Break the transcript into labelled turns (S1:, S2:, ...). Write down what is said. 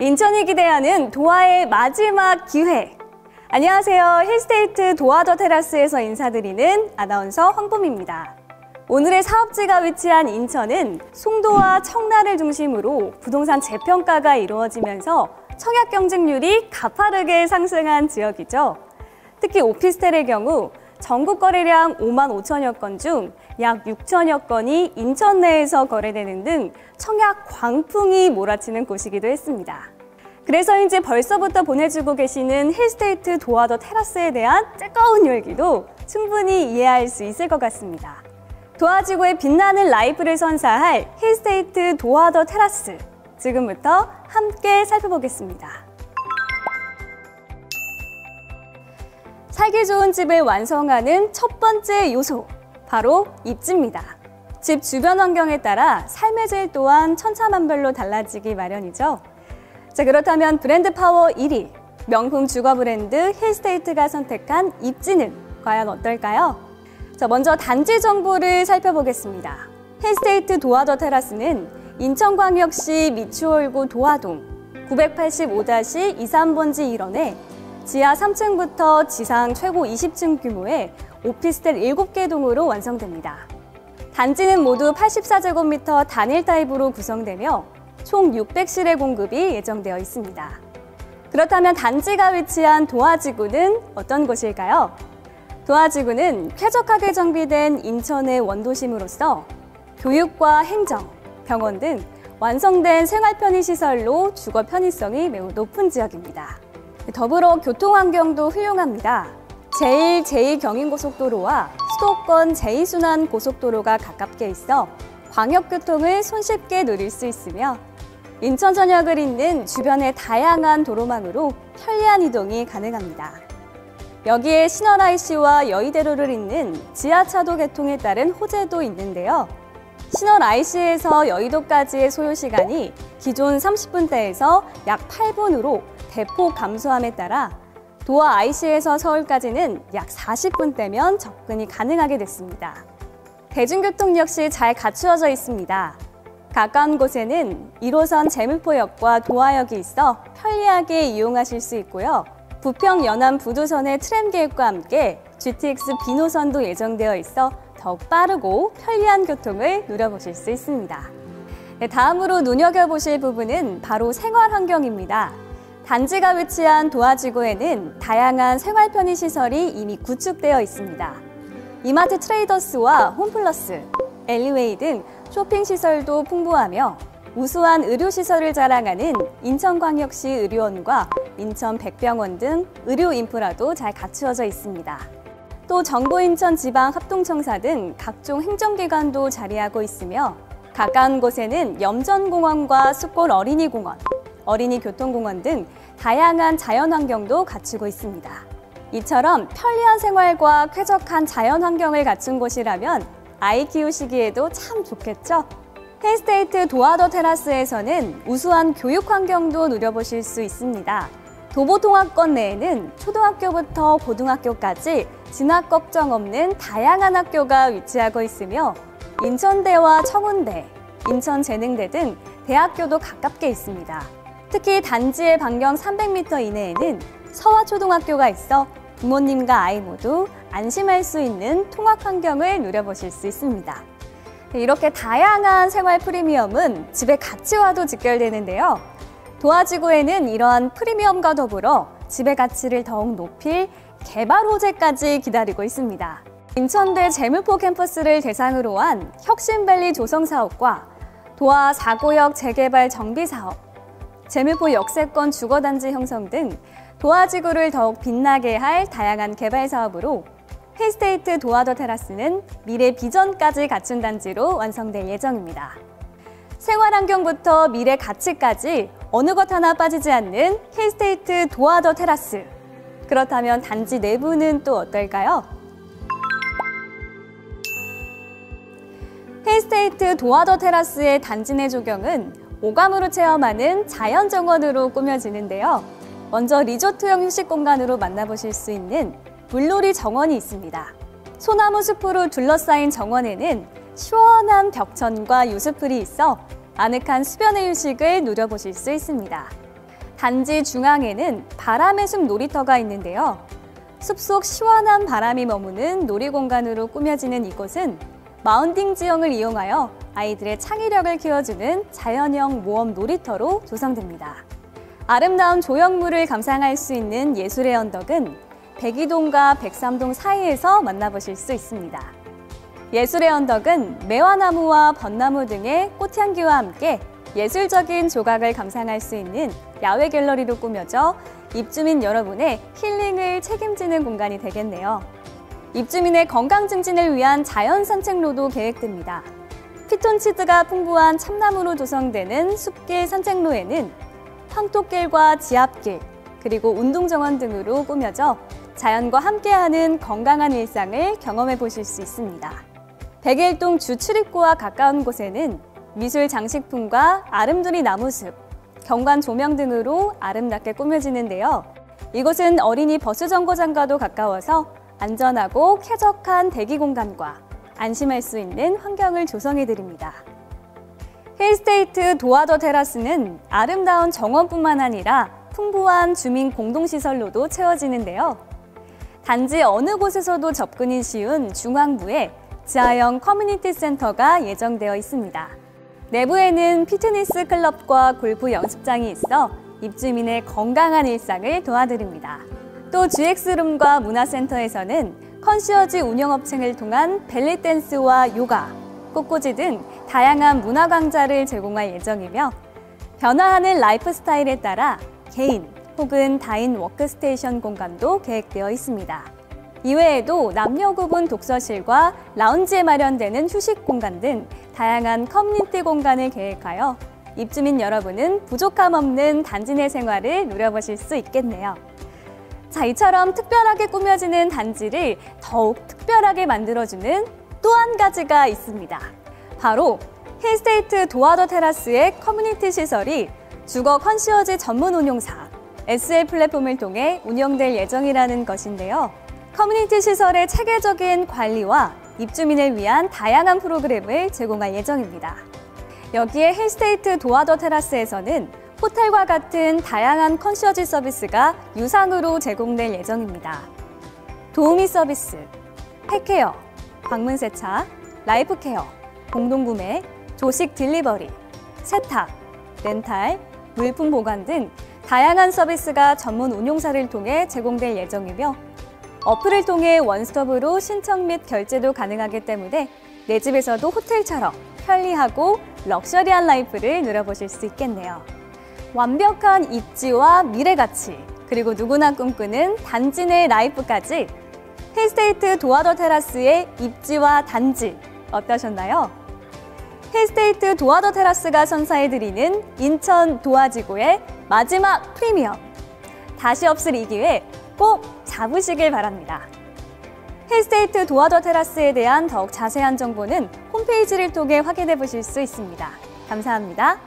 S1: 인천이 기대하는 도하의 마지막 기회. 안녕하세요. 힐스테이트 도하더 테라스에서 인사드리는 아나운서 황봄입니다. 오늘의 사업지가 위치한 인천은 송도와 청라를 중심으로 부동산 재평가가 이루어지면서 청약 경쟁률이 가파르게 상승한 지역이죠. 특히 오피스텔의 경우 전국 거래량 5만 5천여 건 중 약 6천여 건이 인천 내에서 거래되는 등 청약 광풍이 몰아치는 곳이기도 했습니다. 그래서인지 벌써부터 보내주고 계시는 힐스테이트 도화더 테라스에 대한 뜨거운 열기도 충분히 이해할 수 있을 것 같습니다. 도화지구의 빛나는 life를 선사할 힐스테이트 도화더 테라스 지금부터 함께 살펴보겠습니다. 살기 좋은 집을 완성하는 첫 번째 요소, 바로 입지입니다. 집 주변 환경에 따라 삶의 질 또한 천차만별로 달라지기 마련이죠. 자, 그렇다면 브랜드 파워 1위, 명품 주거 브랜드 힐스테이트가 선택한 입지는 과연 어떨까요? 자, 먼저 단지 정보를 살펴보겠습니다. 힐스테이트 도화더 테라스는 인천광역시 미추홀구 도화동 985-23번지 일원에 지하 3층부터 지상 최고 20층 규모의 오피스텔 7개 동으로 완성됩니다. 단지는 모두 84제곱미터 단일 타입으로 구성되며 총 600실의 공급이 예정되어 있습니다. 그렇다면 단지가 위치한 도화지구는 어떤 곳일까요? 도화지구는 쾌적하게 정비된 인천의 원도심으로서 교육과 행정, 병원 등 완성된 생활 편의 시설로 주거 편의성이 매우 높은 지역입니다. 더불어 교통 환경도 훌륭합니다. 제1, 제2경인고속도로와 수도권 제2순환 고속도로가 가깝게 있어 광역교통을 손쉽게 누릴 수 있으며 인천 전역을 잇는 주변의 다양한 도로망으로 편리한 이동이 가능합니다. 여기에 신월 IC와 여의대로를 잇는 지하차도 개통에 따른 호재도 있는데요. 신월 IC에서 여의도까지의 소요 시간이 기존 30분대에서 약 8분으로 대폭 감소함에 따라 도하 IC에서 서울까지는 약 40분대면 접근이 가능하게 됐습니다. 대중교통 역시 잘 갖추어져 있습니다. 가까운 곳에는 1호선 재물포역과 도하역이 있어 편리하게 이용하실 수 있고요. 부평 연안 부두선의 트램 계획과 함께 GTX 비노선도 예정되어 있어 더욱 빠르고 편리한 교통을 누려보실 수 있습니다. 네, 다음으로 눈여겨보실 부분은 바로 생활 환경입니다. 단지가 위치한 도화지구에는 다양한 생활 편의 시설이 이미 구축되어 있습니다. 이마트 트레이더스와 홈플러스, 엘리웨이 등 쇼핑 시설도 풍부하며 우수한 의료 시설을 자랑하는 인천광역시 의료원과 인천 백병원 등 의료 인프라도 잘 갖추어져 있습니다. 또 정부인천 지방 합동청사 등 각종 행정기관도 자리하고 있으며 가까운 곳에는 염전공원과 숲골 어린이공원, 어린이 교통공원 등 다양한 자연환경도 갖추고 있습니다. 이처럼 편리한 생활과 쾌적한 자연환경을 갖춘 곳이라면 아이 키우시기에도 참 좋겠죠? 펜스테이트 도하더 테라스에서는 우수한 교육 환경도 누려보실 수 있습니다. 도보통합권 내에는 초등학교부터 고등학교까지 진학 걱정 없는 다양한 학교가 위치하고 있으며 인천대와 청운대, 인천재능대 등 대학교도 가깝게 있습니다. 특히 단지의 반경 300m 이내에는 서화초등학교가 있어 부모님과 아이 모두 안심할 수 있는 통학 환경을 누려보실 수 있습니다. 이렇게 다양한 생활 프리미엄은 집의 가치와도 직결되는데요. 도화지구에는 이러한 프리미엄과 더불어 집의 가치를 더욱 높일 개발 호재까지 기다리고 있습니다. 인천대 재물포 캠퍼스를 대상으로 한 혁신밸리 조성 사업과 도화 4구역 재개발 정비 사업, 재물포 역세권 주거단지 형성 등 도화지구를 더욱 빛나게 할 다양한 개발 사업으로 힐스테이트 도화더 테라스는 미래 비전까지 갖춘 단지로 완성될 예정입니다. 생활 환경부터 미래 가치까지 어느 것 하나 빠지지 않는 힐스테이트 도화더 테라스. 그렇다면 단지 내부는 또 어떨까요? 힐스테이트 도화더 테라스의 단지 내 조경은 오감으로 체험하는 자연 정원으로 꾸며지는데요. 먼저 리조트형 휴식 공간으로 만나보실 수 있는 물놀이 정원이 있습니다. 소나무 숲으로 둘러싸인 정원에는 시원한 벽천과 유수풀이 있어 아늑한 수변의 휴식을 누려보실 수 있습니다. 단지 중앙에는 바람의 숲 놀이터가 있는데요. 숲속 시원한 바람이 머무는 놀이공간으로 꾸며지는 이곳은 마운딩 지형을 이용하여 아이들의 창의력을 키워주는 자연형 모험 놀이터로 조성됩니다. 아름다운 조형물을 감상할 수 있는 예술의 언덕은 백이동과 백삼동 사이에서 만나보실 수 있습니다. 예술의 언덕은 매화나무와 벚나무 등의 꽃향기와 함께 예술적인 조각을 감상할 수 있는 야외 갤러리로 꾸며져 입주민 여러분의 힐링을 책임지는 공간이 되겠네요. 입주민의 건강 증진을 위한 자연 산책로도 계획됩니다. 피톤치드가 풍부한 참나무로 조성되는 숲길 산책로에는 황토길과 지압길, 그리고 운동정원 등으로 꾸며져 자연과 함께하는 건강한 일상을 경험해 보실 수 있습니다. 백일동 주출입구와 가까운 곳에는 미술 장식품과 아름드리 나무숲, 경관 조명 등으로 아름답게 꾸며지는데요. 이곳은 어린이 버스 정거장과도 가까워서 안전하고 쾌적한 대기 공간과 안심할 수 있는 환경을 조성해 드립니다. 힐스테이트 도화더 테라스는 아름다운 정원뿐만 아니라 풍부한 주민 공동시설로도 채워지는데요. 단지 어느 곳에서도 접근이 쉬운 중앙부에 지하형 커뮤니티 센터가 예정되어 있습니다. 내부에는 피트니스 클럽과 골프 연습장이 있어 입주민의 건강한 일상을 도와드립니다. 또 GX룸과 문화센터에서는 컨시어지 운영업체를 통한 벨리댄스와 요가, 꽃꽂이 등 다양한 문화 강좌를 제공할 예정이며 변화하는 라이프 스타일에 따라 개인 혹은 다인 워크스테이션 공간도 계획되어 있습니다. 이외에도 남녀 구분 독서실과 라운지에 마련되는 휴식 공간 등 다양한 커뮤니티 공간을 계획하여 입주민 여러분은 부족함 없는 단지 내 생활을 누려보실 수 있겠네요. 자, 이처럼 특별하게 꾸며지는 단지를 더욱 특별하게 만들어주는 또 한 가지가 있습니다. 바로 힐스테이트 도화더 테라스의 커뮤니티 시설이 주거 컨시어지 전문 운용사 SL 플랫폼을 통해 운영될 예정이라는 것인데요. 커뮤니티 시설의 체계적인 관리와 입주민을 위한 다양한 프로그램을 제공할 예정입니다. 여기에 힐스테이트 도화더 테라스에서는 호텔과 같은 다양한 컨시어지 서비스가 유상으로 제공될 예정입니다. 도우미 서비스, pet care, 방문 세차, life care, 공동구매, 조식 delivery, 세탁, 렌탈, 물품 보관 등 다양한 서비스가 전문 운용사를 통해 제공될 예정이며 어플을 통해 원스톱으로 신청 및 결제도 가능하기 때문에 내 집에서도 호텔처럼 편리하고 럭셔리한 life를 누려보실 수 있겠네요. 완벽한 입지와 미래 가치, 그리고 누구나 꿈꾸는 단지 내 life까지 힐스테이트 도화더 테라스의 입지와 단지 어떠셨나요? 힐스테이트 도화더 테라스가 선사해드리는 인천 도화지구의 마지막 프리미엄. 다시 없을 이 기회 꼭 잡으시길 바랍니다. 힐스테이트 도화더 테라스에 대한 더욱 자세한 정보는 홈페이지를 통해 확인해 보실 수 있습니다. 감사합니다.